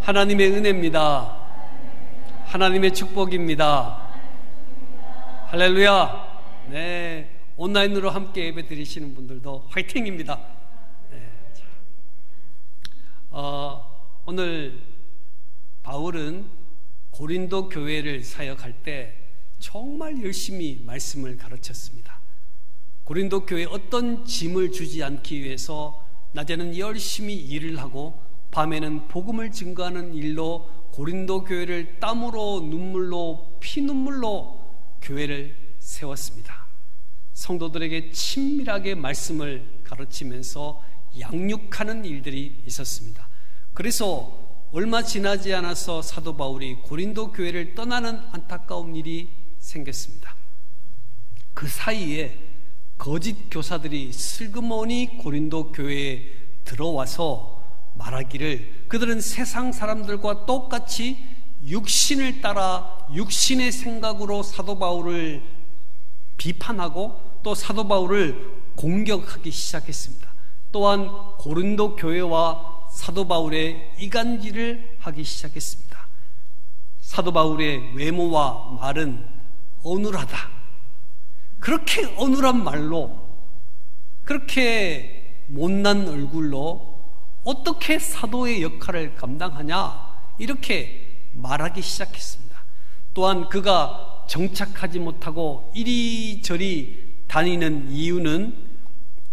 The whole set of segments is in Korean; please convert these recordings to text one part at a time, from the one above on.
하나님의 은혜입니다. 하나님의 축복입니다. 할렐루야. 네. 온라인으로 함께 예배 드리시는 분들도 화이팅입니다. 네. 어, 오늘 바울은 고린도 교회를 사역할 때 정말 열심히 말씀을 가르쳤습니다. 고린도 교회에 어떤 짐을 주지 않기 위해서 낮에는 열심히 일을 하고 밤에는 복음을 증거하는 일로 고린도 교회를 땀으로 눈물로 피눈물로 교회를 세웠습니다. 성도들에게 친밀하게 말씀을 가르치면서 양육하는 일들이 있었습니다. 그래서 얼마 지나지 않아서 사도 바울이 고린도 교회를 떠나는 안타까운 일이 생겼습니다. 그 사이에 거짓 교사들이 슬그머니 고린도 교회에 들어와서 말하기를 그들은 세상 사람들과 똑같이 육신을 따라 육신의 생각으로 사도 바울을 비판하고 또 사도 바울을 공격하기 시작했습니다. 또한 고린도 교회와 사도 바울의 이간질을 하기 시작했습니다. 사도 바울의 외모와 말은 어눌하다. 그렇게 어눌한 말로 그렇게 못난 얼굴로 어떻게 사도의 역할을 감당하냐? 이렇게 말하기 시작했습니다. 또한 그가 정착하지 못하고 이리저리 다니는 이유는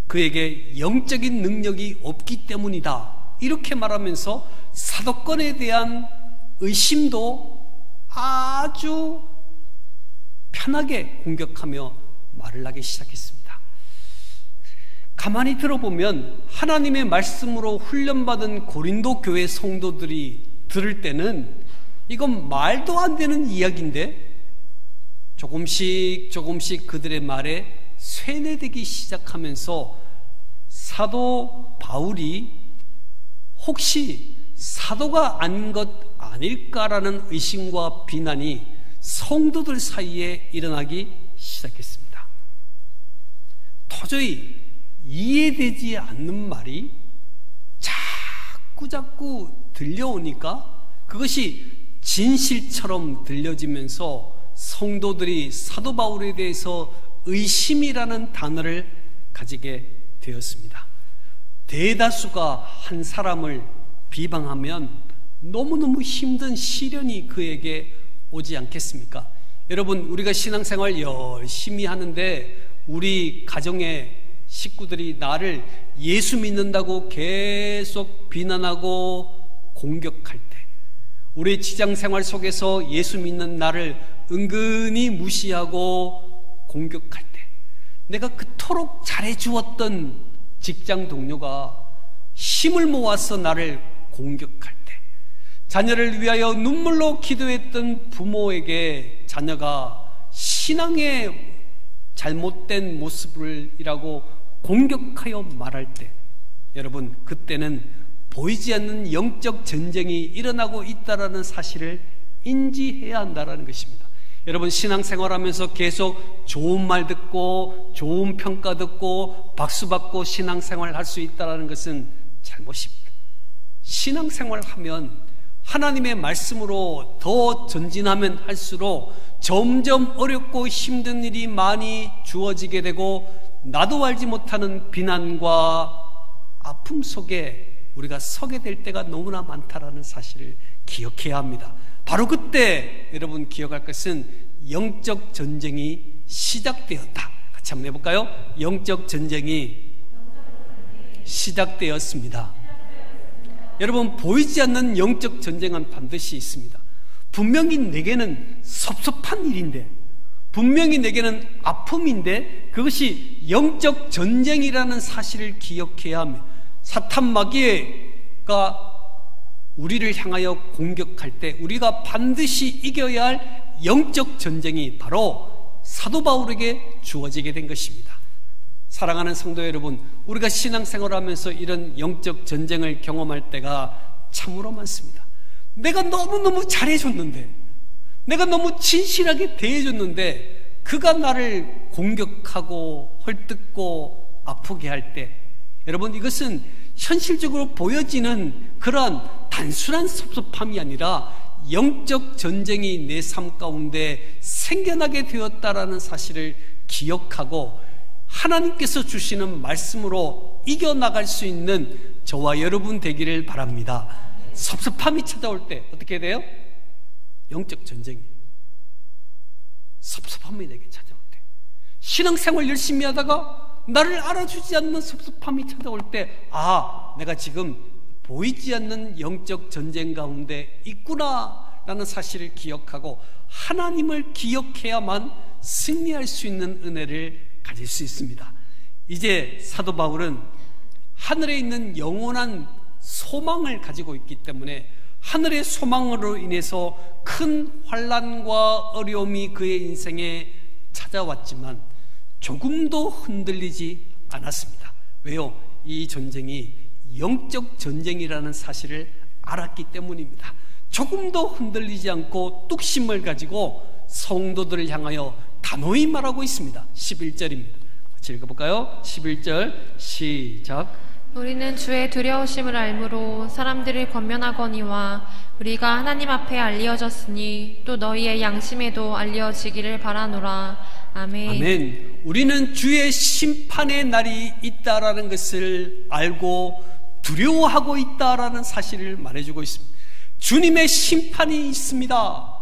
그에게 영적인 능력이 없기 때문이다. 이렇게 말하면서 사도권에 대한 의심도 아주 편하게 공격하며 말을 하기 시작했습니다. 가만히 들어보면 하나님의 말씀으로 훈련받은 고린도 교회 성도들이 들을 때는 이건 말도 안 되는 이야기인데 조금씩 조금씩 그들의 말에 쇠뇌되기 시작하면서 사도 바울이 혹시 사도가 아닌 것 아닐까라는 의심과 비난이 성도들 사이에 일어나기 시작했습니다. 도저히 이해되지 않는 말이 자꾸 자꾸 들려오니까 그것이 진실처럼 들려지면서 성도들이 사도 바울에 대해서 의심이라는 단어를 가지게 되었습니다. 대다수가 한 사람을 비방하면 너무너무 힘든 시련이 그에게 오지 않겠습니까? 여러분, 우리가 신앙생활 열심히 하는데 우리 가정에 식구들이 나를 예수 믿는다고 계속 비난하고 공격할 때, 우리 직장 생활 속에서 예수 믿는 나를 은근히 무시하고 공격할 때, 내가 그토록 잘해주었던 직장 동료가 힘을 모아서 나를 공격할 때, 자녀를 위하여 눈물로 기도했던 부모에게 자녀가 신앙의 잘못된 모습을이라고 공격하여 말할 때 여러분 그때는 보이지 않는 영적 전쟁이 일어나고 있다라는 사실을 인지해야 한다라는 것입니다. 여러분 신앙생활하면서 계속 좋은 말 듣고 좋은 평가 듣고 박수 받고 신앙생활 할 수 있다라는 것은 잘못입니다. 신앙생활 하면 하나님의 말씀으로 더 전진하면 할수록 점점 어렵고 힘든 일이 많이 주어지게 되고 나도 알지 못하는 비난과 아픔 속에 우리가 서게 될 때가 너무나 많다라는 사실을 기억해야 합니다. 바로 그때 여러분 기억할 것은 영적 전쟁이 시작되었다. 같이 한번 해볼까요? 영적 전쟁이 시작되었습니다. 여러분 보이지 않는 영적 전쟁은 반드시 있습니다. 분명히 내게는 섭섭한 일인데 분명히 내게는 아픔인데 그것이 영적 전쟁이라는 사실을 기억해야 합니다. 사탄 마귀가 우리를 향하여 공격할 때 우리가 반드시 이겨야 할 영적 전쟁이 바로 사도 바울에게 주어지게 된 것입니다. 사랑하는 성도 여러분, 우리가 신앙생활을 하면서 이런 영적 전쟁을 경험할 때가 참으로 많습니다. 내가 너무너무 잘해줬는데, 내가 너무 진실하게 대해줬는데 그가 나를 공격하고 헐뜯고 아프게 할 때 여러분 이것은 현실적으로 보여지는 그러한 단순한 섭섭함이 아니라 영적 전쟁이 내 삶 가운데 생겨나게 되었다라는 사실을 기억하고 하나님께서 주시는 말씀으로 이겨나갈 수 있는 저와 여러분 되기를 바랍니다. 섭섭함이 찾아올 때 어떻게 돼요? 영적 전쟁이. 섭섭함이 내게 찾아올 때. 신앙생활 열심히 하다가 나를 알아주지 않는 섭섭함이 찾아올 때, 아, 내가 지금 보이지 않는 영적 전쟁 가운데 있구나 라는 사실을 기억하고 하나님을 기억해야만 승리할 수 있는 은혜를 가질 수 있습니다. 이제 사도 바울은 하늘에 있는 영원한 소망을 가지고 있기 때문에 하늘의 소망으로 인해서 큰 환란과 어려움이 그의 인생에 찾아왔지만 조금도 흔들리지 않았습니다. 왜요? 이 전쟁이 영적 전쟁이라는 사실을 알았기 때문입니다. 조금도 흔들리지 않고 뚝심을 가지고 성도들을 향하여 단호히 말하고 있습니다. 11절입니다. 같이 읽어볼까요? 11절 시작. 우리는 주의 두려우심을 알므로 사람들을 권면하거니와 우리가 하나님 앞에 알려졌으니 또 너희의 양심에도 알려지기를 바라노라. 아멘. 아멘. 우리는 주의 심판의 날이 있다라는 것을 알고 두려워하고 있다라는 사실을 말해주고 있습니다. 주님의 심판이 있습니다.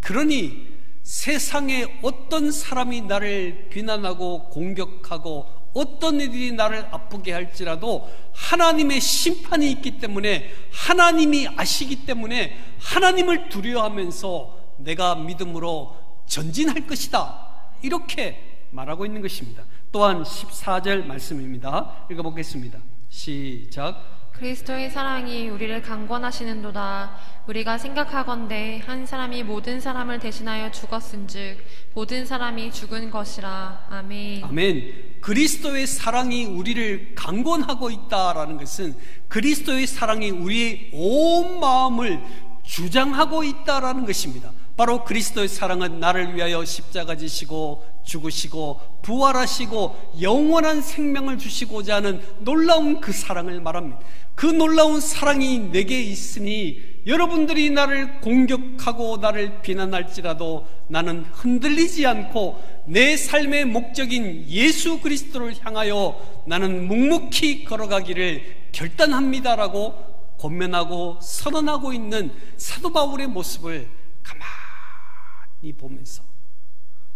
그러니 세상에 어떤 사람이 나를 비난하고 공격하고 어떤 일이 나를 아프게 할지라도 하나님의 심판이 있기 때문에 하나님이 아시기 때문에 하나님을 두려워하면서 내가 믿음으로 전진할 것이다. 이렇게 말하고 있는 것입니다. 또한 14절 말씀입니다. 읽어보겠습니다. 시작. 그리스도의 사랑이 우리를 강권하시는도다. 우리가 생각하건대 한 사람이 모든 사람을 대신하여 죽었은즉 모든 사람이 죽은 것이라. 아멘. 아멘. 그리스도의 사랑이 우리를 강권하고 있다라는 것은 그리스도의 사랑이 우리의 온 마음을 주장하고 있다라는 것입니다. 바로 그리스도의 사랑은 나를 위하여 십자가 지시고 죽으시고 부활하시고 영원한 생명을 주시고자 하는 놀라운 그 사랑을 말합니다. 그 놀라운 사랑이 내게 있으니 여러분들이 나를 공격하고 나를 비난할지라도 나는 흔들리지 않고 내 삶의 목적인 예수 그리스도를 향하여 나는 묵묵히 걸어가기를 결단합니다라고 권면하고 선언하고 있는 사도 바울의 모습을 가만히 보면서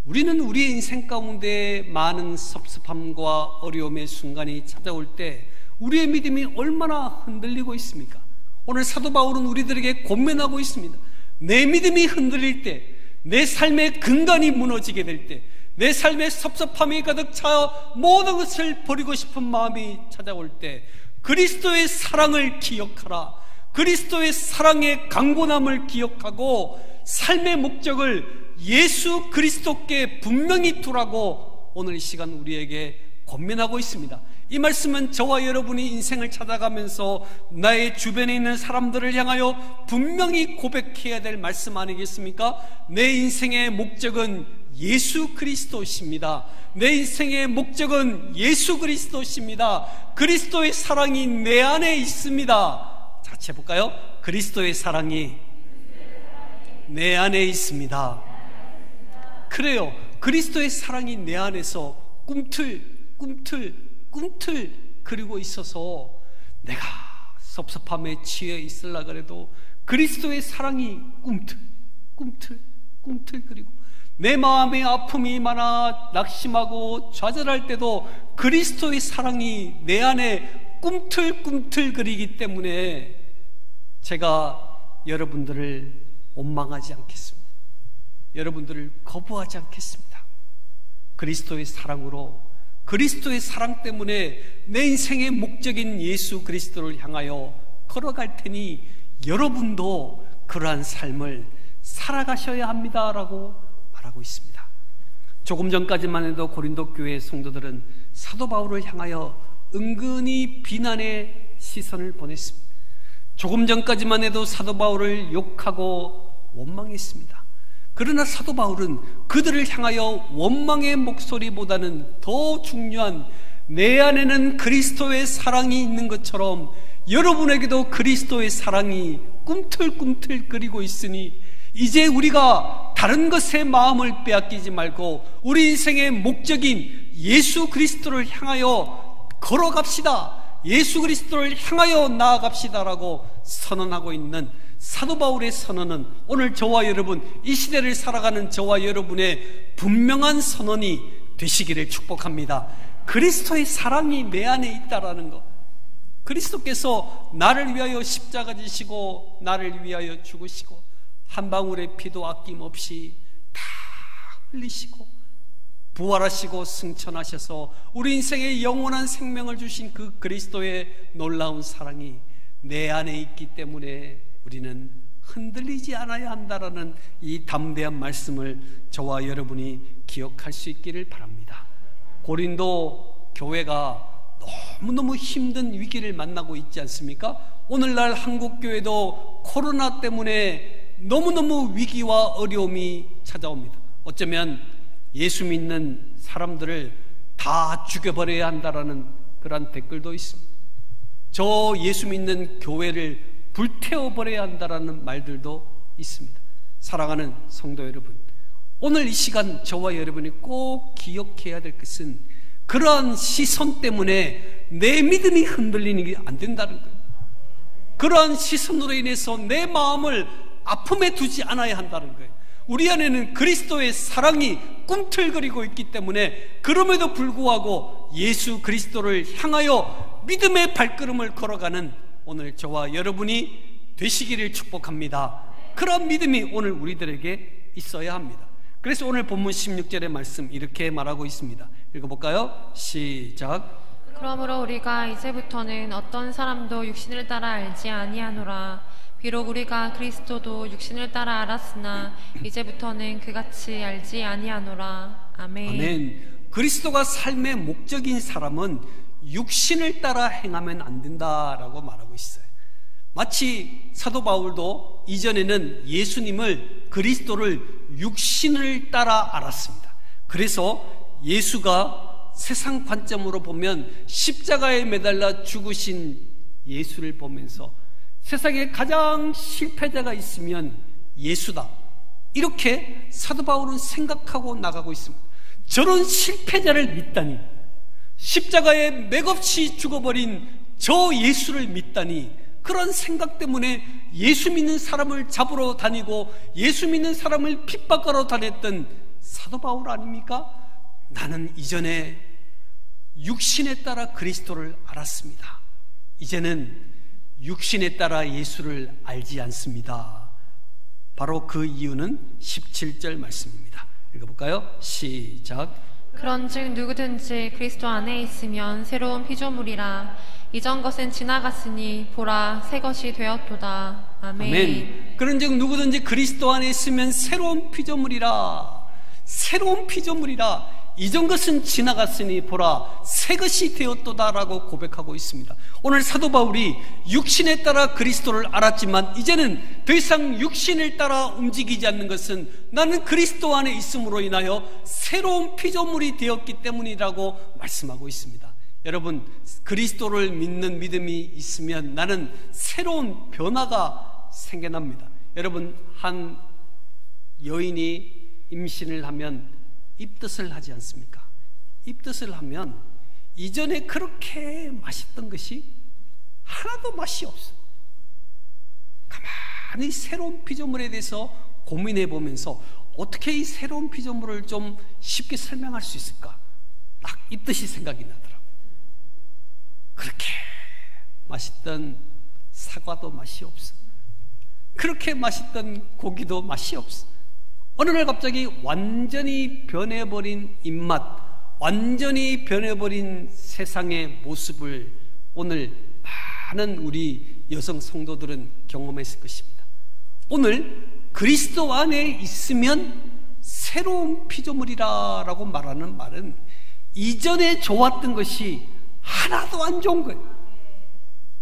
우리는 우리의 인생 가운데 많은 섭섭함과 어려움의 순간이 찾아올 때 우리의 믿음이 얼마나 흔들리고 있습니까? 오늘 사도 바울은 우리들에게 권면하고 있습니다. 내 믿음이 흔들릴 때, 내 삶의 근간이 무너지게 될 때, 내 삶의 섭섭함이 가득 차 모든 것을 버리고 싶은 마음이 찾아올 때, 그리스도의 사랑을 기억하라. 그리스도의 사랑의 강고남을 기억하고 삶의 목적을 예수 그리스도께 분명히 두라고 오늘 이 시간 우리에게 권면하고 있습니다. 이 말씀은 저와 여러분이 인생을 찾아가면서 나의 주변에 있는 사람들을 향하여 분명히 고백해야 될 말씀 아니겠습니까? 내 인생의 목적은 예수 그리스도십니다. 내 인생의 목적은 예수 그리스도십니다. 그리스도의 사랑이 내 안에 있습니다. 자, 같이 해볼까요? 그리스도의 사랑이 내 안에 있습니다. 그래요. 그리스도의 사랑이 내 안에서 꿈틀, 꿈틀, 꿈틀 그리고 있어서 내가 섭섭함에 취해 있을라 그래도 그리스도의 사랑이 꿈틀, 꿈틀, 꿈틀 그리고 내 마음의 아픔이 많아 낙심하고 좌절할 때도 그리스도의 사랑이 내 안에 꿈틀꿈틀 그리기 때문에 제가 여러분들을 원망하지 않겠습니다. 여러분들을 거부하지 않겠습니다. 그리스도의 사랑으로 그리스도의 사랑 때문에 내 인생의 목적인 예수 그리스도를 향하여 걸어갈 테니 여러분도 그러한 삶을 살아가셔야 합니다라고 말하고 있습니다. 조금 전까지만 해도 고린도 교회 성도들은 사도 바울을 향하여 은근히 비난의 시선을 보냈습니다. 조금 전까지만 해도 사도 바울을 욕하고 원망했습니다. 그러나 사도 바울은 그들을 향하여 원망의 목소리보다는 더 중요한 내 안에는 그리스도의 사랑이 있는 것처럼 여러분에게도 그리스도의 사랑이 꿈틀꿈틀 그리고 있으니 이제 우리가 다른 것에 마음을 빼앗기지 말고 우리 인생의 목적인 예수 그리스도를 향하여 걸어갑시다. 예수 그리스도를 향하여 나아갑시다라고 선언하고 있는 사도 바울의 선언은 오늘 저와 여러분 이 시대를 살아가는 저와 여러분의 분명한 선언이 되시기를 축복합니다. 그리스도의 사랑이 내 안에 있다라는 것. 그리스도께서 나를 위하여 십자가 지시고 나를 위하여 죽으시고 한 방울의 피도 아낌없이 다 흘리시고 부활하시고 승천하셔서 우리 인생에 영원한 생명을 주신 그 그리스도의 놀라운 사랑이 내 안에 있기 때문에 우리는 흔들리지 않아야 한다라는 이 담대한 말씀을 저와 여러분이 기억할 수 있기를 바랍니다. 고린도 교회가 너무너무 힘든 위기를 만나고 있지 않습니까? 오늘날 한국교회도 코로나 때문에 너무너무 위기와 어려움이 찾아옵니다. 어쩌면 예수 믿는 사람들을 다 죽여버려야 한다라는 그런 댓글도 있습니다. 저 예수 믿는 교회를 불태워버려야 한다라는 말들도 있습니다. 사랑하는 성도 여러분, 오늘 이 시간 저와 여러분이 꼭 기억해야 될 것은 그러한 시선 때문에 내 믿음이 흔들리는 게 안 된다는 거예요. 그러한 시선으로 인해서 내 마음을 아픔에 두지 않아야 한다는 거예요. 우리 안에는 그리스도의 사랑이 꿈틀거리고 있기 때문에 그럼에도 불구하고 예수 그리스도를 향하여 믿음의 발걸음을 걸어가는 오늘 저와 여러분이 되시기를 축복합니다. 그런 믿음이 오늘 우리들에게 있어야 합니다. 그래서 오늘 본문 16절의 말씀 이렇게 말하고 있습니다. 읽어볼까요? 시작. 그러므로 우리가 이제부터는 어떤 사람도 육신을 따라 알지 아니하노라. 비록 우리가 그리스도도 육신을 따라 알았으나 이제부터는 그같이 알지 아니하노라. 아멘. 아멘. 그리스도가 삶의 목적인 사람은 육신을 따라 행하면 안 된다라고 말하고 있어요. 마치 사도 바울도 이전에는 예수님을 그리스도를 육신을 따라 알았습니다. 그래서 예수가 세상 관점으로 보면 십자가에 매달려 죽으신 예수를 보면서 세상에 가장 실패자가 있으면 예수다. 이렇게 사도 바울은 생각하고 나가고 있습니다. 저런 실패자를 믿다니, 십자가에 맥없이 죽어버린 저 예수를 믿다니, 그런 생각 때문에 예수 믿는 사람을 잡으러 다니고 예수 믿는 사람을 핍박하러 다녔던 사도 바울 아닙니까? 나는 이전에 육신에 따라 그리스도를 알았습니다. 이제는 육신에 따라 예수를 알지 않습니다. 바로 그 이유는 17절 말씀입니다. 읽어볼까요? 시작. 그런즉 누구든지 그리스도 안에 있으면 새로운 피조물이라 이전 것은 지나갔으니 보라 새 것이 되었도다. 아멘. 아멘. 그런즉 누구든지 그리스도 안에 있으면 새로운 피조물이라 새로운 피조물이라 이전 것은 지나갔으니 보라 새 것이 되었도다라고 고백하고 있습니다. 오늘 사도 바울이 육신에 따라 그리스도를 알았지만 이제는 더 이상 육신을 따라 움직이지 않는 것은 나는 그리스도 안에 있음으로 인하여 새로운 피조물이 되었기 때문이라고 말씀하고 있습니다. 여러분 그리스도를 믿는 믿음이 있으면 나는 새로운 변화가 생겨납니다. 여러분 한 여인이 임신을 하면 입덧을 하지 않습니까? 입덧을 하면 이전에 그렇게 맛있던 것이 하나도 맛이 없어. 가만히 새로운 피조물에 대해서 고민해 보면서 어떻게 이 새로운 피조물을 좀 쉽게 설명할 수 있을까? 딱 입덧이 생각이 나더라고. 그렇게 맛있던 사과도 맛이 없어. 그렇게 맛있던 고기도 맛이 없어. 어느 날 갑자기 완전히 변해버린 입맛, 완전히 변해버린 세상의 모습을 오늘 많은 우리 여성 성도들은 경험했을 것입니다. 오늘 그리스도 안에 있으면 새로운 피조물이라라고 말하는 말은 이전에 좋았던 것이 하나도 안 좋은 거예요.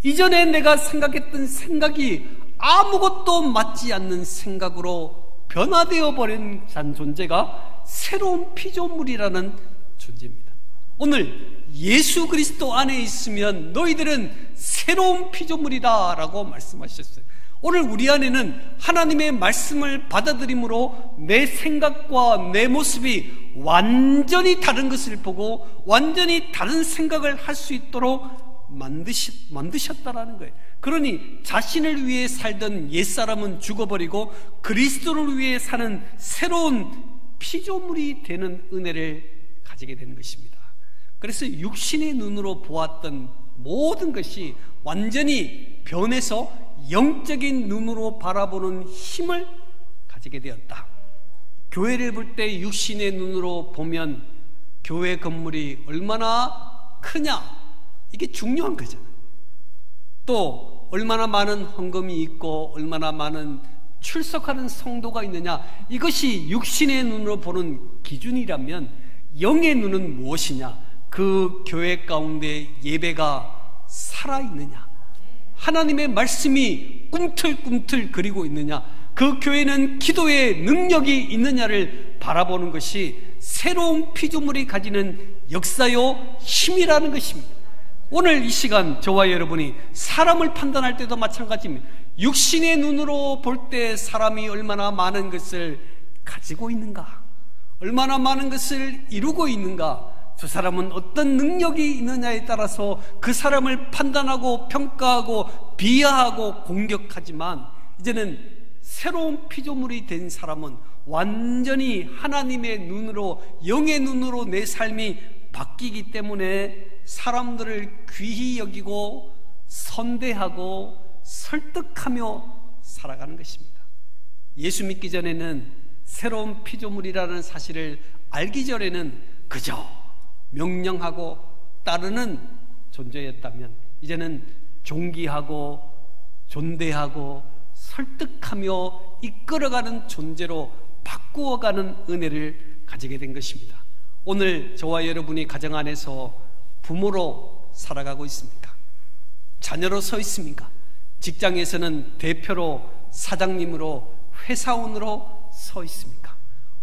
이전에 내가 생각했던 생각이 아무것도 맞지 않는 생각으로 변화되어 버린 존재가 새로운 피조물이라는 존재입니다. 오늘 예수 그리스도 안에 있으면 너희들은 새로운 피조물이다라고 말씀하셨어요. 오늘 우리 안에는 하나님의 말씀을 받아들임으로 내 생각과 내 모습이 완전히 다른 것을 보고 완전히 다른 생각을 할 수 있도록 만드시, 만드셨다라는 거예요. 그러니 자신을 위해 살던 옛사람은 죽어버리고 그리스도를 위해 사는 새로운 피조물이 되는 은혜를 가지게 되는 것입니다. 그래서 육신의 눈으로 보았던 모든 것이 완전히 변해서 영적인 눈으로 바라보는 힘을 가지게 되었다. 교회를 볼 때 육신의 눈으로 보면 교회 건물이 얼마나 크냐 이게 중요한 거잖아요. 또 얼마나 많은 헌금이 있고 얼마나 많은 출석하는 성도가 있느냐 이것이 육신의 눈으로 보는 기준이라면 영의 눈은 무엇이냐? 그 교회 가운데 예배가 살아있느냐? 하나님의 말씀이 꿈틀꿈틀 그리고 있느냐, 그 교회는 기도의 능력이 있느냐를 바라보는 것이 새로운 피조물이 가지는 역사요 힘이라는 것입니다. 오늘 이 시간 저와 여러분이 사람을 판단할 때도 마찬가지입니다. 육신의 눈으로 볼 때 사람이 얼마나 많은 것을 가지고 있는가, 얼마나 많은 것을 이루고 있는가, 저 사람은 어떤 능력이 있느냐에 따라서 그 사람을 판단하고 평가하고 비하하고 공격하지만 이제는 새로운 피조물이 된 사람은 완전히 하나님의 눈으로 영의 눈으로 내 삶이 바뀌기 때문에 사람들을 귀히 여기고 선대하고 설득하며 살아가는 것입니다. 예수 믿기 전에는 새로운 피조물이라는 사실을 알기 전에는 그저 명령하고 따르는 존재였다면 이제는 존귀하고 존대하고 설득하며 이끌어가는 존재로 바꾸어가는 은혜를 가지게 된 것입니다. 오늘 저와 여러분이 가정 안에서 부모로 살아가고 있습니까? 자녀로 서 있습니까? 직장에서는 대표로 사장님으로 회사원으로 서 있습니까?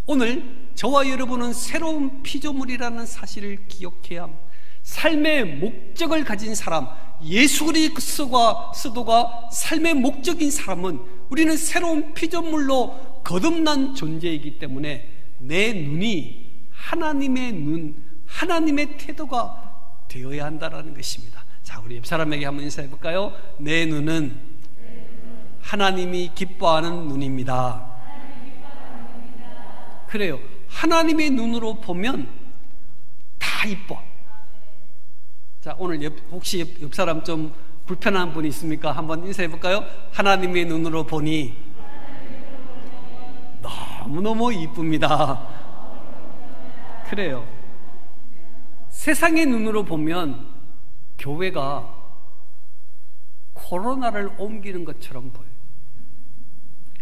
오늘 저와 여러분은 새로운 피조물이라는 사실을 기억해야 합니다. 삶의 목적을 가진 사람, 예수 그리스도가 스도가 삶의 목적인 사람은 우리는 새로운 피조물로 거듭난 존재이기 때문에 내 눈이 하나님의 눈, 하나님의 태도가 되어야 한다라는 것입니다. 자, 우리 옆 사람에게 한번 인사해 볼까요? 내 눈은 하나님이 기뻐하는 눈입니다. 그래요. 하나님의 눈으로 보면 다 이뻐. 자, 오늘 옆, 혹시 옆, 옆 사람 좀 불편한 분이 있습니까? 한번 인사해 볼까요? 하나님의 눈으로 보니 너무너무 이쁩니다. 그래요. 세상의 눈으로 보면 교회가 코로나를 옮기는 것처럼 보여요.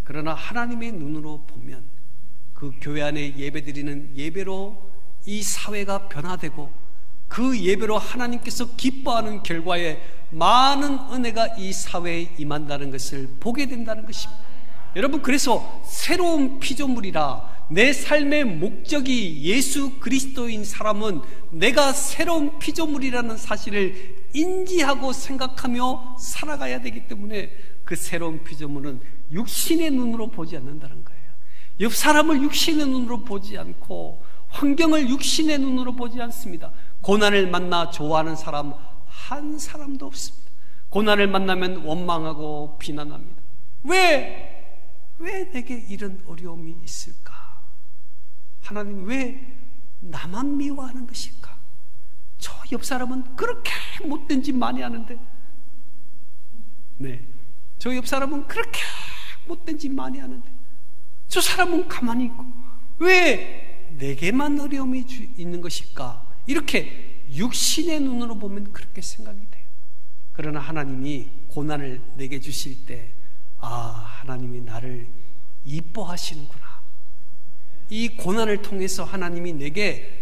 그러나 하나님의 눈으로 보면 그 교회 안에 예배드리는 예배로 이 사회가 변화되고 그 예배로 하나님께서 기뻐하는 결과에 많은 은혜가 이 사회에 임한다는 것을 보게 된다는 것입니다. 여러분, 그래서 새로운 피조물이라 내 삶의 목적이 예수 그리스도인 사람은 내가 새로운 피조물이라는 사실을 인지하고 생각하며 살아가야 되기 때문에 그 새로운 피조물은 육신의 눈으로 보지 않는다는 거예요. 옆 사람을 육신의 눈으로 보지 않고 환경을 육신의 눈으로 보지 않습니다. 고난을 만나 좋아하는 사람 한 사람도 없습니다. 고난을 만나면 원망하고 비난합니다. 왜, 왜 내게 이런 어려움이 있을까? 하나님 왜 나만 미워하는 것일까? 저 옆 사람은 그렇게 못된 짓 많이 하는데, 네. 저 옆 사람은 그렇게 못된 짓 많이 하는데, 저 사람은 가만히 있고 왜 내게만 어려움이 있는 것일까? 이렇게 육신의 눈으로 보면 그렇게 생각이 돼요. 그러나 하나님이 고난을 내게 주실 때, 아, 하나님이 나를 이뻐하시는구나. 이 고난을 통해서 하나님이 내게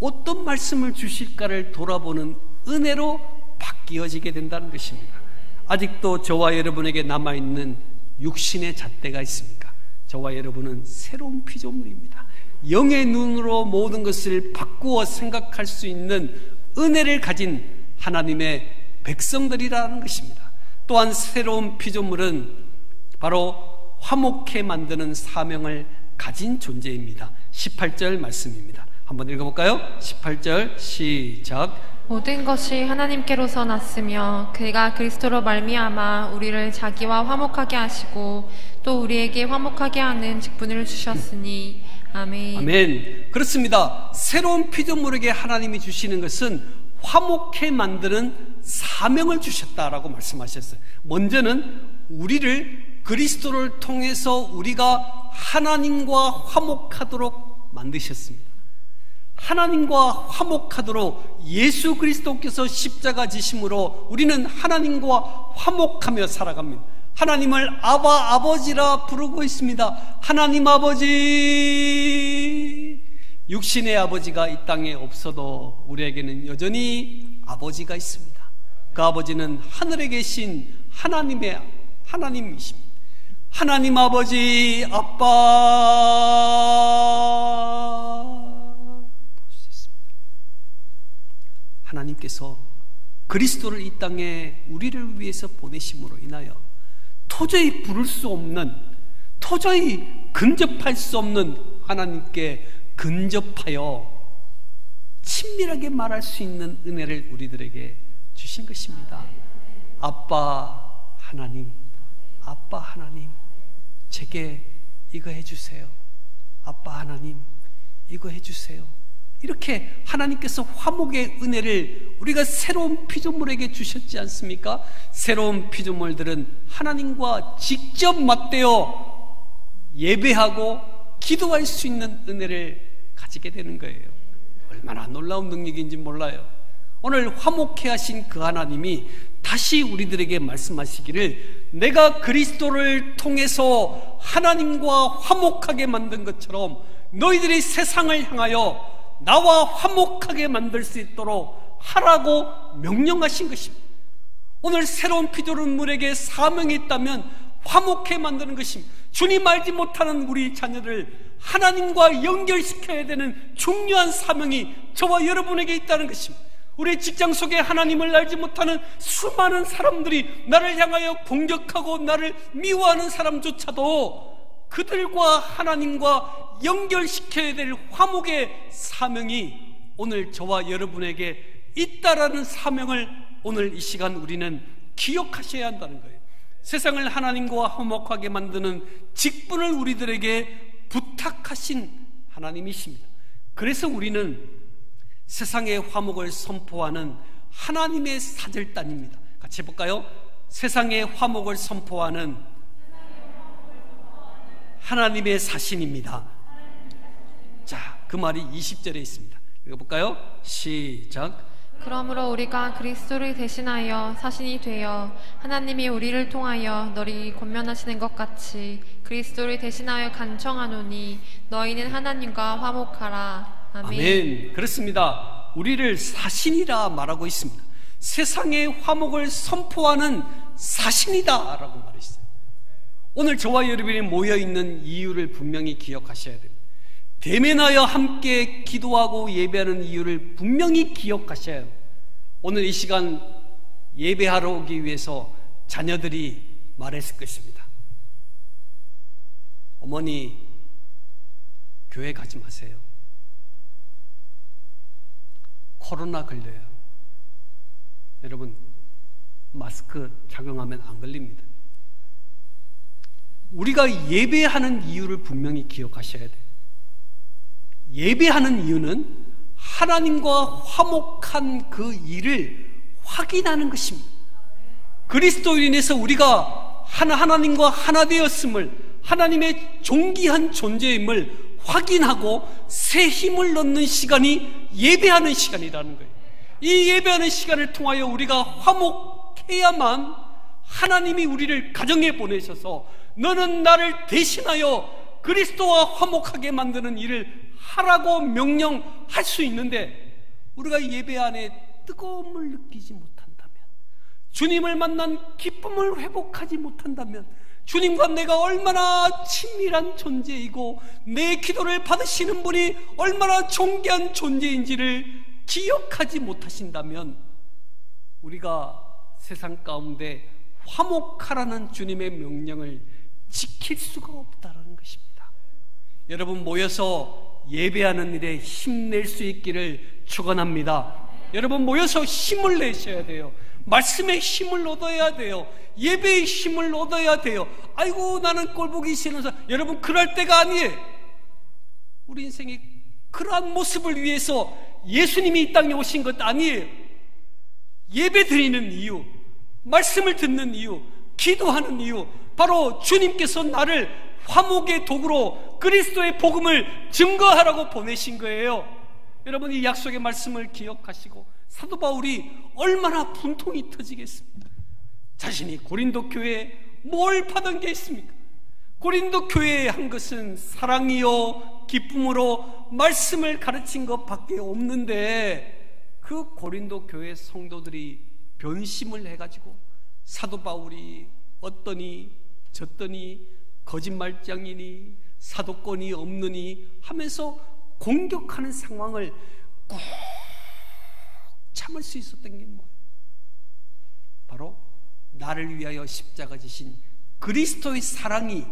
어떤 말씀을 주실까를 돌아보는 은혜로 바뀌어지게 된다는 것입니다. 아직도 저와 여러분에게 남아있는 육신의 잣대가 있습니다. 저와 여러분은 새로운 피조물입니다. 영의 눈으로 모든 것을 바꾸어 생각할 수 있는 은혜를 가진 하나님의 백성들이라는 것입니다. 또한 새로운 피조물은 바로 화목해 만드는 사명을 가진 존재입니다. 18절 말씀입니다. 한번 읽어볼까요? 18절 시작. 모든 것이 하나님께로서 났으며 그가 그리스도로 말미암아 우리를 자기와 화목하게 하시고 또 우리에게 화목하게 하는 직분을 주셨으니 아멘. 아멘. 그렇습니다. 새로운 피조물에게 하나님이 주시는 것은 화목해 만드는 사명을 주셨다라고 말씀하셨어요. 먼저는 우리를 그리스도를 통해서 우리가 하나님과 화목하도록 만드셨습니다. 하나님과 화목하도록 예수 그리스도께서 십자가 지심으로 우리는 하나님과 화목하며 살아갑니다. 하나님을 아바 아버지라 부르고 있습니다. 하나님 아버지 육신의 아버지가 이 땅에 없어도 우리에게는 여전히 아버지가 있습니다. 그 아버지는 하늘에 계신 하나님의 하나님이십니다. 하나님 아버지 아빠. 하나님께서 그리스도를 이 땅에 우리를 위해서 보내심으로 인하여 도저히 부를 수 없는 도저히 근접할 수 없는 하나님께 근접하여 친밀하게 말할 수 있는 은혜를 우리들에게 주신 것입니다. 아빠 하나님, 아빠 하나님, 제게 이거 해주세요. 아빠 하나님, 이거 해주세요. 이렇게 하나님께서 화목의 은혜를 우리가 새로운 피조물에게 주셨지 않습니까? 새로운 피조물들은 하나님과 직접 맞대어 예배하고 기도할 수 있는 은혜를 가지게 되는 거예요. 얼마나 놀라운 능력인지 몰라요. 오늘 화목해 하신 그 하나님이 다시 우리들에게 말씀하시기를 내가 그리스도를 통해서 하나님과 화목하게 만든 것처럼 너희들이 세상을 향하여 나와 화목하게 만들 수 있도록 하라고 명령하신 것입니다. 오늘 새로운 피조물에게 사명이 있다면 화목해 만드는 것입니다. 주님 알지 못하는 우리 자녀를 하나님과 연결시켜야 되는 중요한 사명이 저와 여러분에게 있다는 것입니다. 우리 직장 속에 하나님을 알지 못하는 수많은 사람들이 나를 향하여 공격하고 나를 미워하는 사람조차도 그들과 하나님과 연결시켜야 될 화목의 사명이 오늘 저와 여러분에게 있다라는 사명을 오늘 이 시간 우리는 기억하셔야 한다는 거예요. 세상을 하나님과 화목하게 만드는 직분을 우리들에게 부탁하신 하나님이십니다. 그래서 우리는 세상의 화목을 선포하는 하나님의 사절단입니다. 같이 해볼까요? 세상의 화목을 선포하는 하나님의 사신입니다. 자, 그 말이 20절에 있습니다. 읽어볼까요? 시작. 그러므로 우리가 그리스도를 대신하여 사신이 되어 하나님이 우리를 통하여 너희 권면하시는 것 같이 그리스도를 대신하여 간청하노니 너희는 하나님과 화목하라. 아멘. 아멘. 그렇습니다. 우리를 사신이라 말하고 있습니다. 세상의 화목을 선포하는 사신이다라고 말했어요. 오늘 저와 여러분이 모여 있는 이유를 분명히 기억하셔야 됩니다. 대면하여 함께 기도하고 예배하는 이유를 분명히 기억하셔야 해요. 오늘 이 시간 예배하러 오기 위해서 자녀들이 말했을 것입니다. 어머니, 교회 가지 마세요. 코로나 걸려요. 여러분, 마스크 착용하면 안 걸립니다. 우리가 예배하는 이유를 분명히 기억하셔야 돼요. 예배하는 이유는 하나님과 화목한 그 일을 확인하는 것입니다. 그리스도로 인해서 우리가 하나, 하나님과 하나 되었음을, 하나님의 존귀한 존재임을 확인하고 새 힘을 넣는 시간이 예배하는 시간이라는 거예요. 이 예배하는 시간을 통하여 우리가 화목해야만 하나님이 우리를 가정에 보내셔서 너는 나를 대신하여 그리스도와 화목하게 만드는 일을 하라고 명령할 수 있는데 우리가 예배 안에 뜨거움을 느끼지 못한다면 주님을 만난 기쁨을 회복하지 못한다면 주님과 내가 얼마나 친밀한 존재이고 내 기도를 받으시는 분이 얼마나 존귀한 존재인지를 기억하지 못하신다면 우리가 세상 가운데 화목하라는 주님의 명령을 지킬 수가 없다라는 것입니다. 여러분 모여서 예배하는 일에 힘낼 수 있기를 축원합니다. 여러분 모여서 힘을 내셔야 돼요. 말씀의 힘을 얻어야 돼요. 예배의 힘을 얻어야 돼요. 아이고 나는 꼴보기 싫어서 여러분 그럴 때가 아니에요. 우리 인생이 그러한 모습을 위해서 예수님이 이 땅에 오신 것 아니에요. 예배 드리는 이유, 말씀을 듣는 이유, 기도하는 이유, 바로 주님께서 나를 화목의 도구로 그리스도의 복음을 증거하라고 보내신 거예요. 여러분 이 약속의 말씀을 기억하시고 사도 바울이 얼마나 분통이 터지겠습니까? 자신이 고린도 교회에 뭘 받은 게 있습니까? 고린도 교회에 한 것은 사랑이요 기쁨으로 말씀을 가르친 것밖에 없는데 그 고린도 교회 성도들이 변심을 해가지고 사도 바울이 어떠니 저떠니 거짓말장이니 사도권이 없느니 하면서 공격하는 상황을 꼭 참을 수 있었던 게 뭐예요? 바로 나를 위하여 십자가 지신 그리스도의 사랑이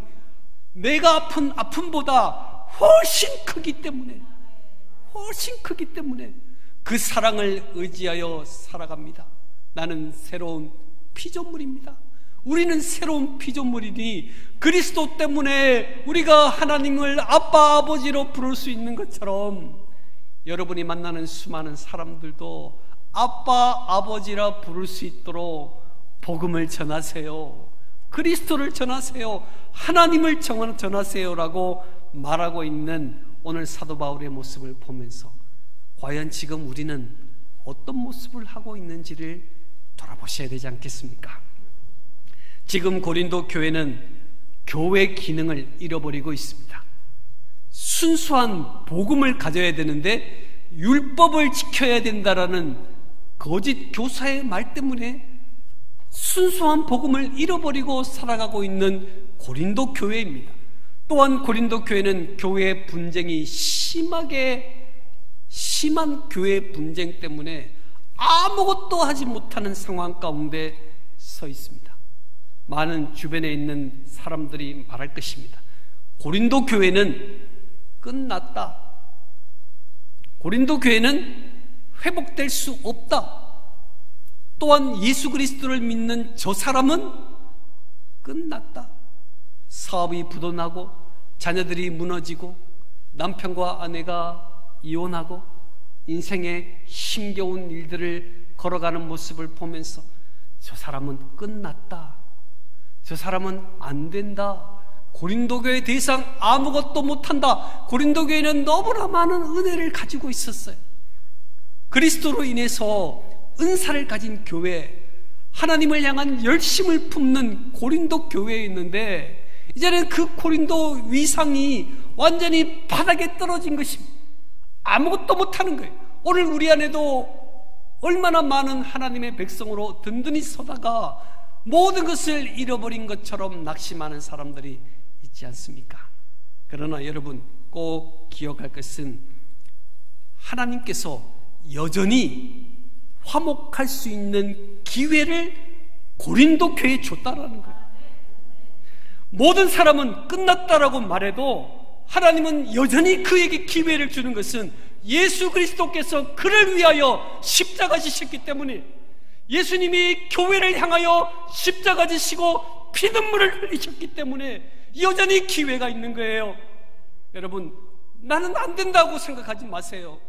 내가 아픈 아픔보다 훨씬 크기 때문에 훨씬 크기 때문에 그 사랑을 의지하여 살아갑니다. 나는 새로운 피조물입니다. 우리는 새로운 피조물이니 그리스도 때문에 우리가 하나님을 아빠 아버지로 부를 수 있는 것처럼 여러분이 만나는 수많은 사람들도 아빠 아버지라 부를 수 있도록 복음을 전하세요. 그리스도를 전하세요. 하나님을 전하세요라고 말하고 있는 오늘 사도 바울의 모습을 보면서 과연 지금 우리는 어떤 모습을 하고 있는지를 돌아보셔야 되지 않겠습니까? 지금 고린도 교회는 교회 기능을 잃어버리고 있습니다. 순수한 복음을 가져야 되는데 율법을 지켜야 된다라는 거짓 교사의 말 때문에 순수한 복음을 잃어버리고 살아가고 있는 고린도 교회입니다. 또한 고린도 교회는 교회 분쟁이 심하게 심한 교회 분쟁 때문에 아무것도 하지 못하는 상황 가운데 서 있습니다. 많은 주변에 있는 사람들이 말할 것입니다. 고린도 교회는 끝났다. 고린도 교회는 회복될 수 없다. 또한 예수 그리스도를 믿는 저 사람은 끝났다. 사업이 부도나고 자녀들이 무너지고 남편과 아내가 이혼하고 인생의 힘겨운 일들을 걸어가는 모습을 보면서 저 사람은 끝났다. 저 사람은 안 된다. 고린도 교회 더 이상 아무것도 못한다. 고린도 교회는 너무나 많은 은혜를 가지고 있었어요. 그리스도로 인해서 은사를 가진 교회, 하나님을 향한 열심을 품는 고린도 교회에 있는데 이제는 그 고린도 위상이 완전히 바닥에 떨어진 것입니다. 아무것도 못하는 거예요. 오늘 우리 안에도 얼마나 많은 하나님의 백성으로 든든히 서다가 모든 것을 잃어버린 것처럼 낙심하는 사람들이 있지 않습니까? 그러나 여러분 꼭 기억할 것은 하나님께서 여전히 화목할 수 있는 기회를 고린도 교회에 줬다라는 거예요. 모든 사람은 끝났다라고 말해도 하나님은 여전히 그에게 기회를 주는 것은 예수 그리스도께서 그를 위하여 십자가 지셨기 때문에 예수님이 교회를 향하여 십자가 지시고 피눈물을 흘리셨기 때문에 여전히 기회가 있는 거예요. 여러분, 나는 안 된다고 생각하지 마세요.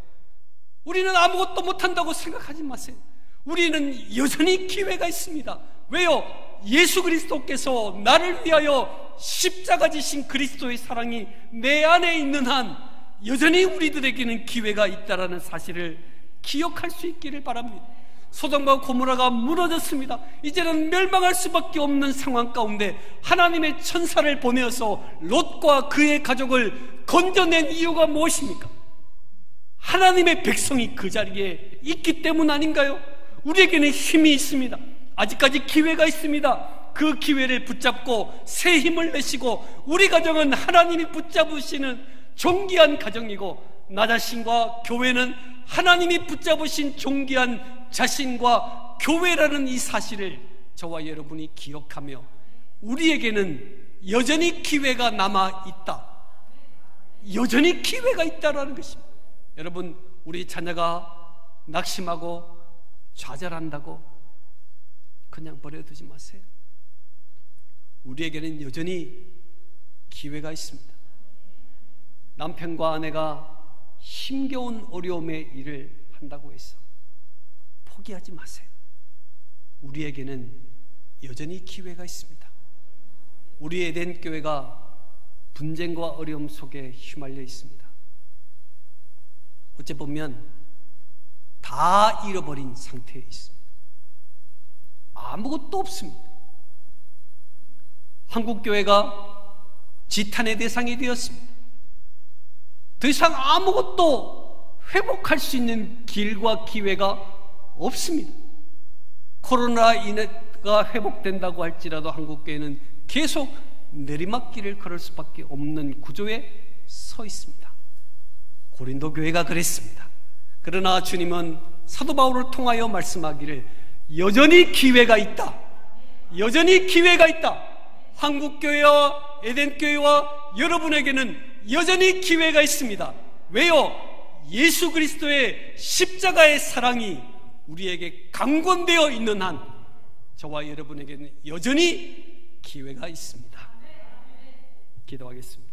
우리는 아무것도 못한다고 생각하지 마세요. 우리는 여전히 기회가 있습니다. 왜요? 예수 그리스도께서 나를 위하여 십자가 지신 그리스도의 사랑이 내 안에 있는 한 여전히 우리들에게는 기회가 있다라는 사실을 기억할 수 있기를 바랍니다. 소돔과 고모라가 무너졌습니다. 이제는 멸망할 수밖에 없는 상황 가운데 하나님의 천사를 보내어서 롯과 그의 가족을 건져낸 이유가 무엇입니까? 하나님의 백성이 그 자리에 있기 때문 아닌가요? 우리에게는 힘이 있습니다. 아직까지 기회가 있습니다. 그 기회를 붙잡고 새 힘을 내시고 우리 가정은 하나님이 붙잡으시는 존귀한 가정이고 나 자신과 교회는 하나님이 붙잡으신 존귀한 자신과 교회라는 이 사실을 저와 여러분이 기억하며 우리에게는 여전히 기회가 남아 있다. 여전히 기회가 있다라는 것입니다. 여러분, 우리 자녀가 낙심하고 좌절한다고 그냥 버려두지 마세요. 우리에게는 여전히 기회가 있습니다. 남편과 아내가 힘겨운 어려움의 일을 한다고 해서 포기하지 마세요. 우리에게는 여전히 기회가 있습니다. 우리 에덴 교회가 분쟁과 어려움 속에 휘말려 있습니다. 어째 보면 다 잃어버린 상태에 있습니다. 아무것도 없습니다. 한국 교회가 지탄의 대상이 되었습니다. 더 이상 아무것도 회복할 수 있는 길과 기회가 없습니다. 코로나19가 회복된다고 할지라도 한국교회는 계속 내리막길을 걸을 수밖에 없는 구조에 서 있습니다. 고린도 교회가 그랬습니다. 그러나 주님은 사도 바울을 통하여 말씀하기를 여전히 기회가 있다. 여전히 기회가 있다. 한국 교회와 에덴 교회와 여러분에게는 여전히 기회가 있습니다. 왜요? 예수 그리스도의 십자가의 사랑이 우리에게 강권되어 있는 한 저와 여러분에게는 여전히 기회가 있습니다. 기도하겠습니다.